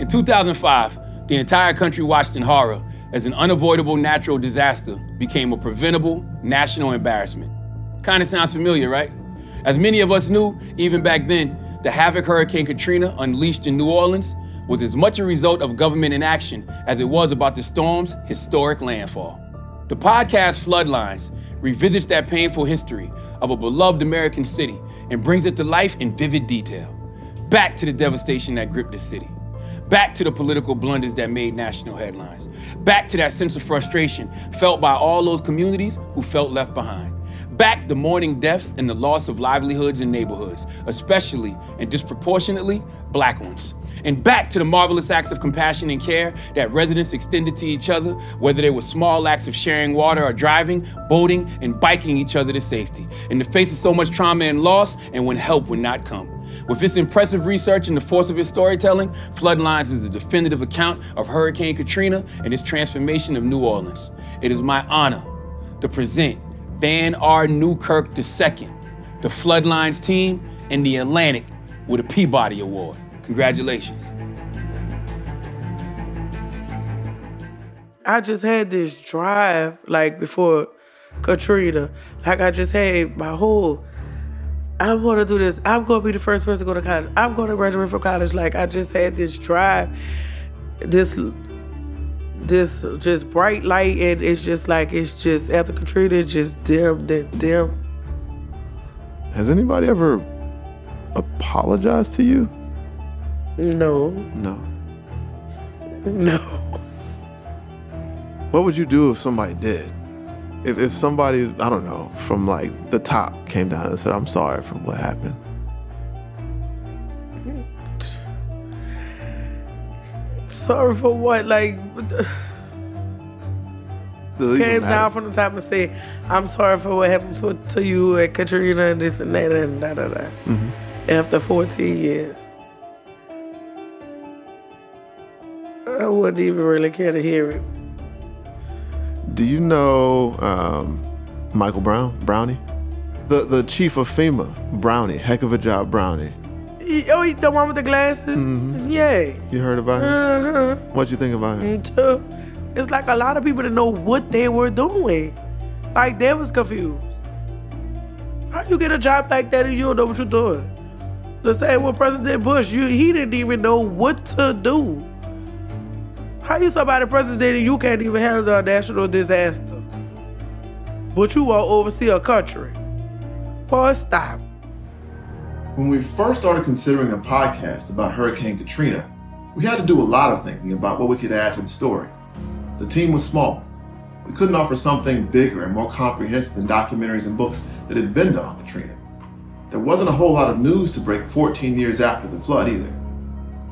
In 2005, the entire country watched in horror as an unavoidable natural disaster became a preventable national embarrassment. Kind of sounds familiar, right? As many of us knew, even back then, the havoc Hurricane Katrina unleashed in New Orleans was as much a result of government inaction as it was about the storm's historic landfall. The podcast Floodlines revisits that painful history of a beloved American city and brings it to life in vivid detail. Back to the devastation that gripped the city. Back to the political blunders that made national headlines. Back to that sense of frustration felt by all those communities who felt left behind. Back the mourning deaths and the loss of livelihoods and neighborhoods, especially and disproportionately black ones. And back to the marvelous acts of compassion and care that residents extended to each other, whether they were small acts of sharing water or driving, boating, and biking each other to safety, in the face of so much trauma and loss, and when help would not come. With its impressive research and the force of its storytelling, Floodlines is a definitive account of Hurricane Katrina and its transformation of New Orleans. It is my honor to present Van R. Newkirk II, the Floodlines team, and the Atlantic with a Peabody Award. Congratulations. I just had this drive, like before Katrina, like I just had my whole, I'm gonna do this. I'm gonna be the first person to go to college. I'm gonna graduate from college. Like I just had this drive, this, this just bright light, and it's just like it's just after Katrina, it's just dim, then dim. Has anybody ever apologized to you? No, No. no. What would you do if somebody did? If, if somebody, I don't know, from like the top came down and said, I'm sorry for what happened. Sorry for what? Like. Does it even came down from the top and said, I'm sorry for what happened for, to you and Katrina and this and that and da da da. Mhm. After 14 years. I wouldn't even really care to hear it. Do you know um, Michael Brown, Brownie? The the chief of FEMA, Brownie. Heck of a job, Brownie. Y- Oh, you- the one with the glasses? Mhm. Yeah. You heard about him? Uh-huh. What'd you think about him? Too. It's like a lot of people didn't know what they were doing. Like they was confused. How you get a job like that and you don't know what you're doing? The same with President Bush. You he didn't even know what to do. How you somebody president and you can't even handle a national disaster? But you want to oversee a country. Boy, stop. When we first started considering a podcast about Hurricane Katrina, we had to do a lot of thinking about what we could add to the story. The team was small. We couldn't offer something bigger and more comprehensive than documentaries and books that had been done on Katrina. There wasn't a whole lot of news to break 14 years after the flood either.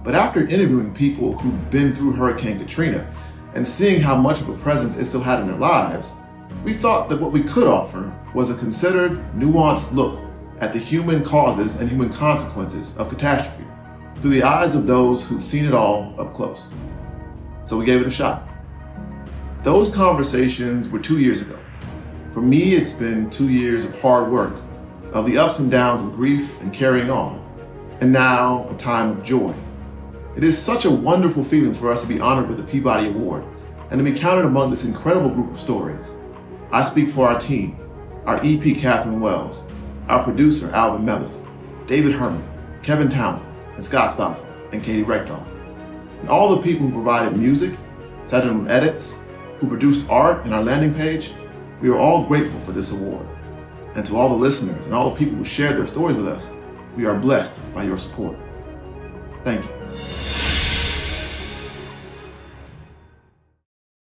But after interviewing people who'd been through Hurricane Katrina and seeing how much of a presence it still had in their lives, we thought that what we could offer was a considered, nuanced look at the human causes and human consequences of catastrophe through the eyes of those who'd seen it all up close. So we gave it a shot. Those conversations were two years ago. For me, it's been two years of hard work, of the ups and downs of grief and carrying on, and now a time of joy. It is such a wonderful feeling for us to be honored with the Peabody Award and to be counted among this incredible group of stories. I speak for our team, our EP Catherine Wells, our producer Alvin Melathe, David Herman, Kevin Townsend, and Scott Stossel, and Katy Reckdahl, and all the people who provided music, sat in on edits, who produced art and our landing page. We are all grateful for this award. And to all the listeners and all the people who shared their stories with us, we are blessed by your support. Thank you you